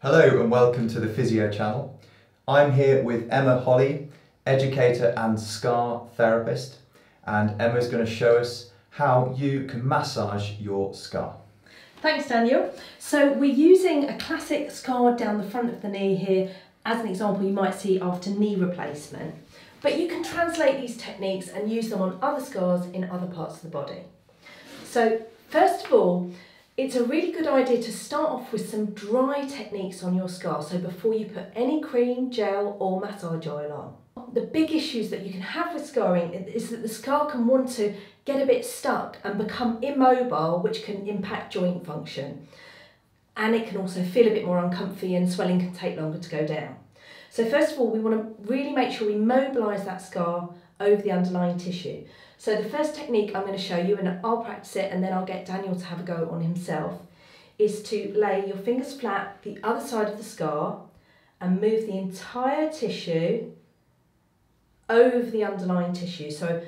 Hello and welcome to the Physio channel. I'm here with Emma Holly, educator and scar therapist, and Emma is going to show us how you can massage your scar. Thanks Daniel. So we're using a classic scar down the front of the knee here as an example you might see after knee replacement. But you can translate these techniques and use them on other scars in other parts of the body. So first of all, it's a really good idea to start off with some dry techniques on your scar, so before you put any cream, gel or massage oil on. The big issues that you can have with scarring is that the scar can want to get a bit stuck and become immobile, which can impact joint function. And it can also feel a bit more uncomfy and swelling can take longer to go down. So first of all, we want to really make sure we mobilise that scar over the underlying tissue. So the first technique I'm going to show you, and I'll practice it and then I'll get Daniel to have a go on himself, is to lay your fingers flat the other side of the scar and move the entire tissue over the underlying tissue. So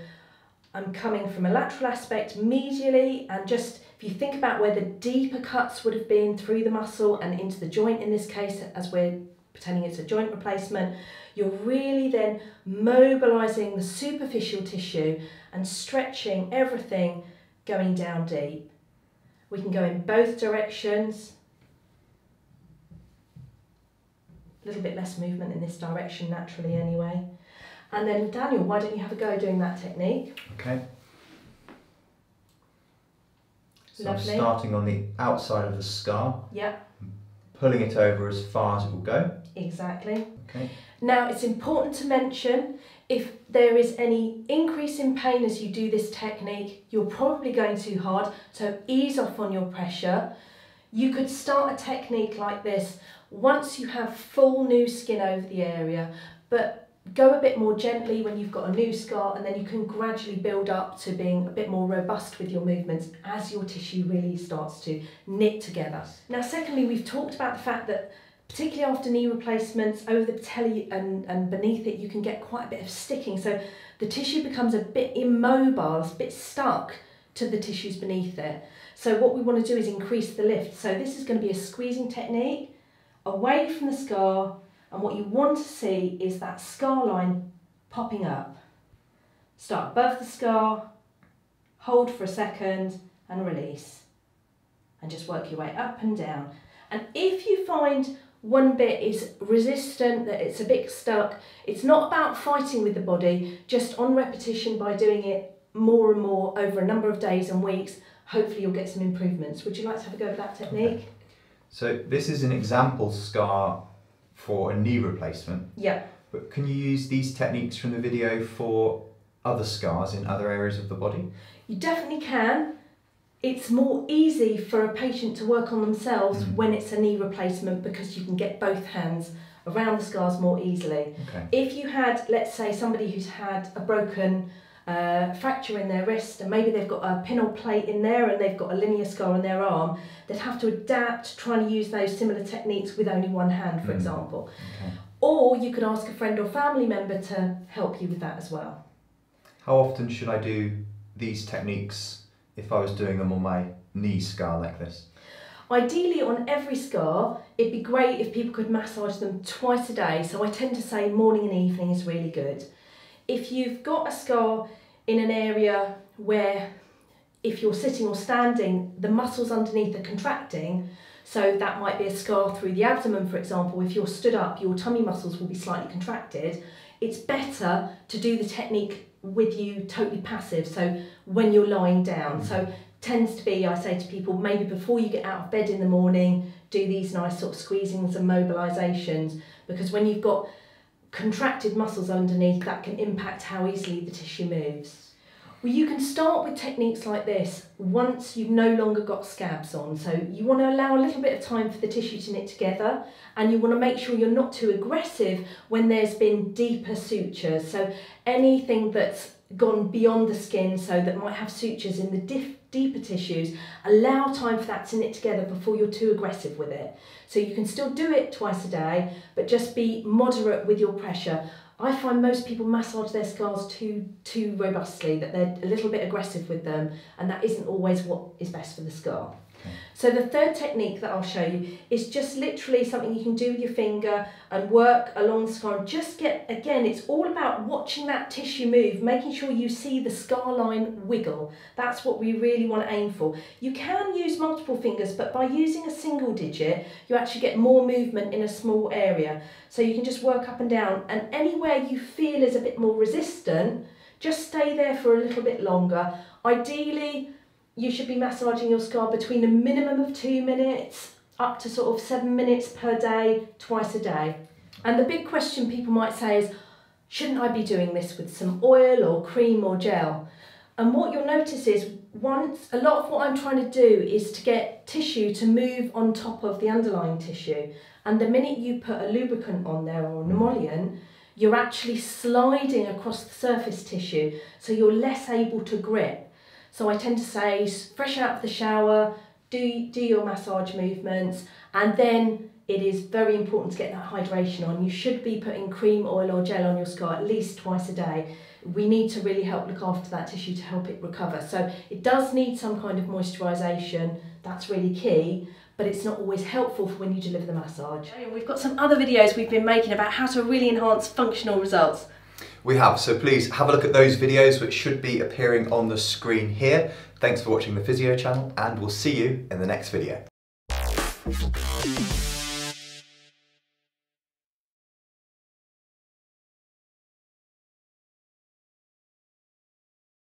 I'm coming from a lateral aspect medially and just if you think about where the deeper cuts would have been through the muscle and into the joint in this case as we're pretending it's a joint replacement, you're really then mobilising the superficial tissue and stretching everything going down deep. We can go in both directions. A little bit less movement in this direction naturally anyway. And then Daniel, why don't you have a go doing that technique? Okay. So Lovely. I'm starting on the outside of the scar, Yep, pulling it over as far as it will go. exactly. Okay. Now it's important to mention if there is any increase in pain as you do this technique, you're probably going too hard, so ease off on your pressure. You could start a technique like this once you have full new skin over the area, but go a bit more gently when you've got a new scar and then you can gradually build up to being a bit more robust with your movements as your tissue really starts to knit together. Now secondly, we've talked about the fact that particularly after knee replacements, over the patella and, and beneath it, you can get quite a bit of sticking. So the tissue becomes a bit immobile, a bit stuck to the tissues beneath it. So what we want to do is increase the lift. So this is going to be a squeezing technique away from the scar. And what you want to see is that scar line popping up. Start above the scar, hold for a second and release. And just work your way up and down. And if you find one bit is resistant, that it's a bit stuck. It's not about fighting with the body, just on repetition by doing it more and more over a number of days and weeks, hopefully you'll get some improvements. Would you like to have a go at that technique? So this is an example scar for a knee replacement, Yeah, but can you use these techniques from the video for other scars in other areas of the body? you definitely can. It's more easy for a patient to work on themselves Mm. when it's a knee replacement because you can get both hands around the scars more easily. Okay. If you had, let's say, somebody who's had a broken uh, fracture in their wrist and maybe they've got a pin or plate in there and they've got a linear scar on their arm, they'd have to adapt trying to use those similar techniques with only one hand, for Mm. example. Okay. Or you could ask a friend or family member to help you with that as well. How often should I do these techniques if I was doing them on my knee scar like this? Ideally, on every scar, it'd be great if people could massage them twice a day. So I tend to say morning and evening is really good. If you've got a scar in an area where, if you're sitting or standing, the muscles underneath are contracting, so that might be a scar through the abdomen, for example. If you're stood up, your tummy muscles will be slightly contracted. It's better to do the technique with you totally passive, so when you're lying down. Mm. So tends to be, I say to people, maybe before you get out of bed in the morning, do these nice sort of squeezings and mobilizations. because when you've got contracted muscles underneath, that can impact how easily the tissue moves. Well, you can start with techniques like this once you've no longer got scabs on. So you want to allow a little bit of time for the tissue to knit together and you want to make sure you're not too aggressive when there's been deeper sutures. So anything that's gone beyond the skin so that might have sutures in the diff- deeper tissues, allow time for that to knit together before you're too aggressive with it. So you can still do it twice a day, but just be moderate with your pressure. I find most people massage their scars too too robustly, that they're a little bit aggressive with them, and that isn't always what is best for the scar. So the third technique that I'll show you is just literally something you can do with your finger and work along the scar just get, again, it's all about watching that tissue move, making sure you see the scar line wiggle. That's what we really want to aim for. You can use multiple fingers, but by using a single digit, you actually get more movement in a small area. So you can just work up and down and anywhere you feel is a bit more resistant, just stay there for a little bit longer. Ideally, you should be massaging your scar between a minimum of two minutes up to sort of seven minutes per day, twice a day. And the big question people might say is, shouldn't I be doing this with some oil or cream or gel? And what you'll notice is once a lot of what I'm trying to do is to get tissue to move on top of the underlying tissue. And the minute you put a lubricant on there or an mm. emollient, you're actually sliding across the surface tissue, so you're less able to grip. So I tend to say fresh out of the shower, do, do your massage movements, and then it is very important to get that hydration on. You should be putting cream, oil, or gel on your scar at least twice a day. We need to really help look after that tissue to help it recover. So it does need some kind of moisturisation, that's really key, but it's not always helpful for when you deliver the massage. We've got some other videos we've been making about how to really enhance functional results. We have, so please have a look at those videos which should be appearing on the screen here. Thanks for watching the Physio channel and we'll see you in the next video.